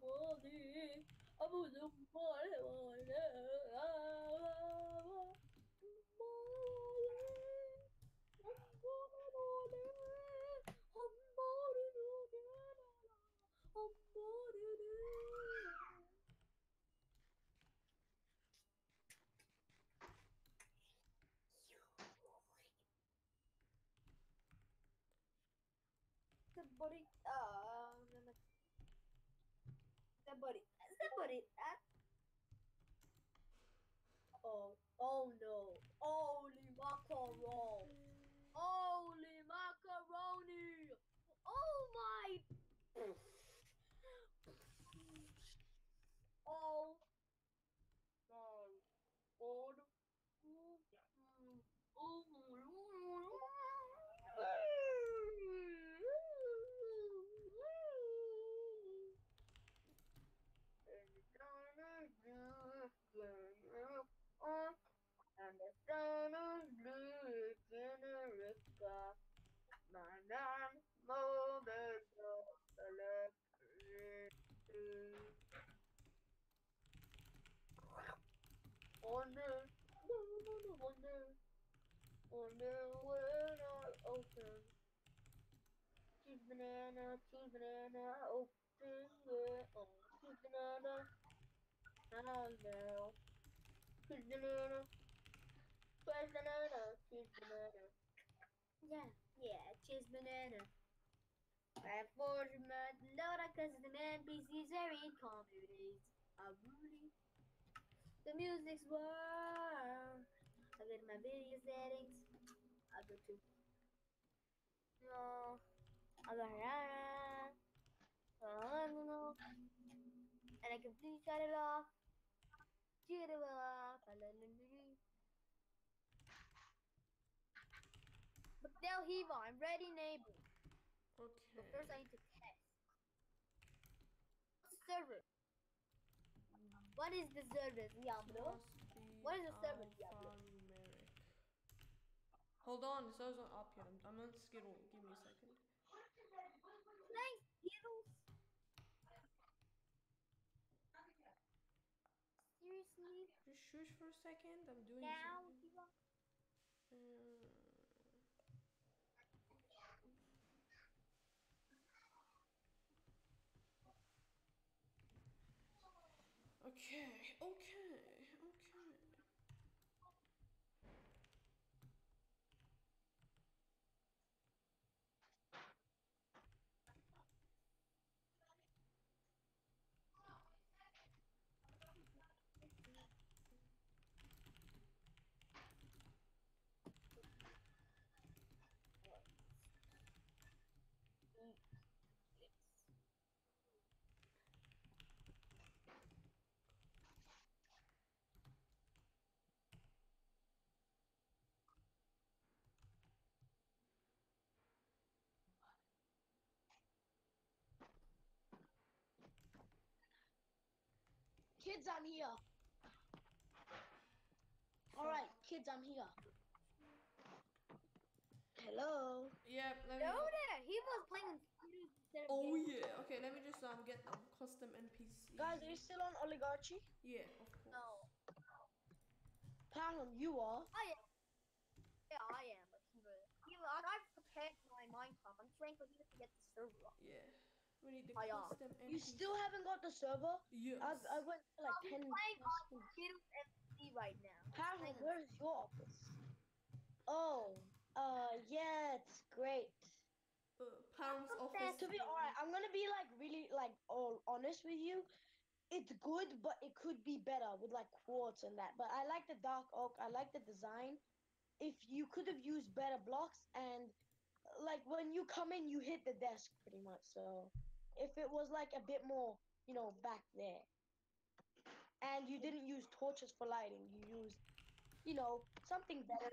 머리 아무도 말해 머리 아 Saborita. Saborita. Saborita. Oh, oh no. Holy macaron. Holy macaroni. Oh my. Oh my god. And wonder when I open. Cheese banana, cheese banana, open it. Oh, cheese banana. Now, now. Cheese banana. Cheese banana, cheese banana. Yeah, yeah, cheese banana. Five for the man, cause the man PCs are in comedies. A Rudy. The music's warm. I get my video settings. Go to. No. I go around. No. And I completely shut it off. Shut it off. But now, Hiva, I'm ready, and able. But first, I need to test. Server. What is the server, Diablo? What is the server, Diablo? Hold on, the server's not up yet. I'm, I'm on Skittle. Give me a second. Thanks, Skittles. Seriously? Just shush for a second. I'm doing Now, something. Uh, okay, okay. Kids, I'm here. Alright, kids, I'm here. Hello. Yep, let me. No, there. He was playing instead of Oh games. yeah. Okay, let me just um get the custom NPC. Guys, are you still on Oligarchy? Yeah, of course. No. Panam, you are. I am. Yeah, I am. But Hiva, Hiva, I- I've prepared my Minecraft. I'm just waiting for Hiva to get the server up. Yeah. We need the I am. custom NPC. You still haven't got the server? Yes. I, I went to like I'm 10 playing plus on weeks. Skittles MC right now. Panam, where's your office? Oh, uh, yeah, it's great. uh, Pound's office. To be alright, I'm gonna be like really like all honest with you. It's good, but it could be better with like quartz and that. But I like the dark oak. I like the design. If you could have used better blocks and like when you come in, you hit the desk pretty much. So if it was like a bit more, you know, back there, and you didn't use torches for lighting, you used, you know, something better.